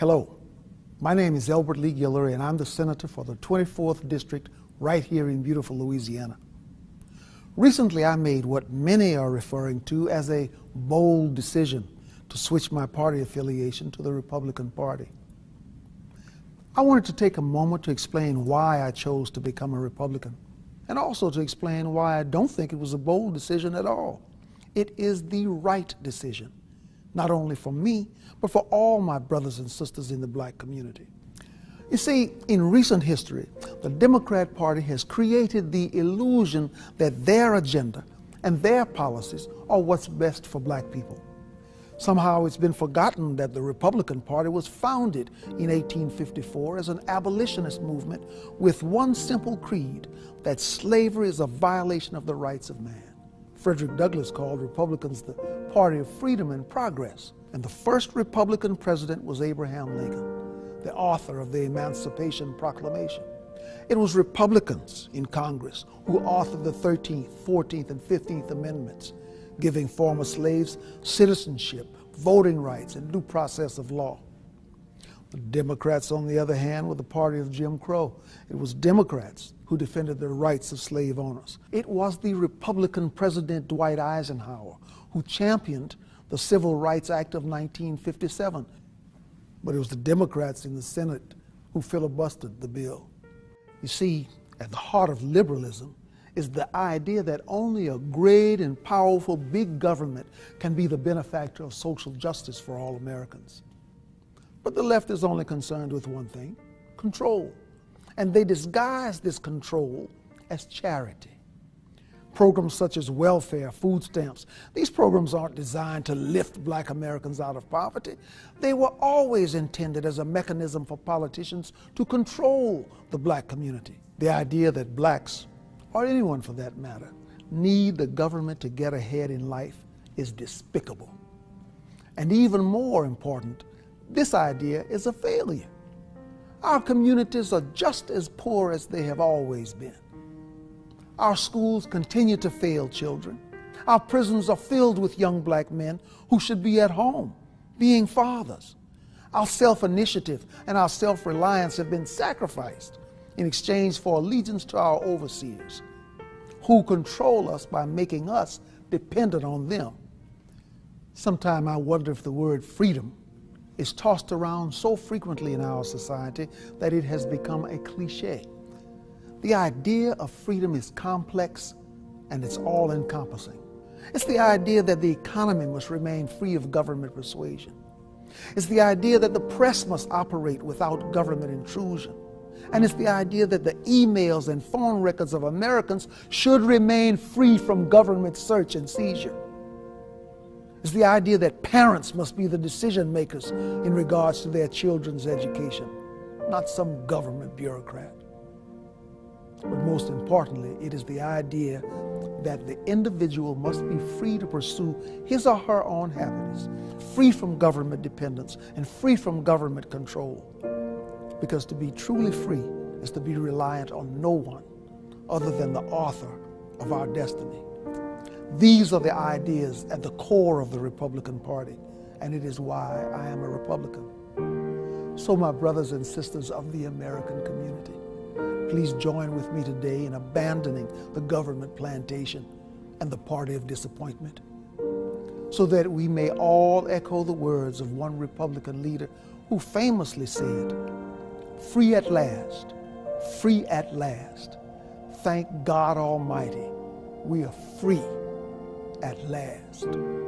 Hello, my name is Elbert Lee Guillory, and I'm the senator for the 24th District right here in beautiful Louisiana. Recently, I made what many are referring to as a bold decision to switch my party affiliation to the Republican Party. I wanted to take a moment to explain why I chose to become a Republican, and also to explain why I don't think it was a bold decision at all. It is the right decision not only for me, but for all my brothers and sisters in the black community. You see, in recent history, the Democrat Party has created the illusion that their agenda and their policies are what's best for black people. Somehow it's been forgotten that the Republican Party was founded in 1854 as an abolitionist movement with one simple creed that slavery is a violation of the rights of man. Frederick Douglass called Republicans the party of freedom and progress. And the first Republican president was Abraham Lincoln, the author of the Emancipation Proclamation. It was Republicans in Congress who authored the 13th, 14th, and 15th Amendments, giving former slaves citizenship, voting rights, and due process of law. The Democrats, on the other hand, were the party of Jim Crow. It was Democrats who defended the rights of slave owners. It was the Republican President Dwight Eisenhower who championed the Civil Rights Act of 1957. But it was the Democrats in the Senate who filibustered the bill. You see, at the heart of liberalism is the idea that only a great and powerful big government can be the benefactor of social justice for all Americans. But the left is only concerned with one thing control. And they disguise this control as charity. Programs such as welfare, food stamps, these programs aren't designed to lift black Americans out of poverty. They were always intended as a mechanism for politicians to control the black community. The idea that blacks, or anyone for that matter, need the government to get ahead in life is despicable. And even more important, this idea is a failure. Our communities are just as poor as they have always been. Our schools continue to fail children. Our prisons are filled with young black men who should be at home, being fathers. Our self initiative and our self reliance have been sacrificed in exchange for allegiance to our overseers, who control us by making us dependent on them. Sometimes I wonder if the word freedom is tossed around so frequently in our society that it has become a cliche. The idea of freedom is complex and it's all encompassing. It's the idea that the economy must remain free of government persuasion. It's the idea that the press must operate without government intrusion. And it's the idea that the emails and phone records of Americans should remain free from government search and seizure is the idea that parents must be the decision makers in regards to their children's education, not some government bureaucrat. But most importantly, it is the idea that the individual must be free to pursue his or her own happiness, free from government dependence and free from government control. Because to be truly free is to be reliant on no one other than the author of our destiny. These are the ideas at the core of the Republican Party, and it is why I am a Republican. So, my brothers and sisters of the American community, please join with me today in abandoning the government plantation and the party of disappointment, so that we may all echo the words of one Republican leader who famously said, Free at last, free at last. Thank God Almighty, we are free at last.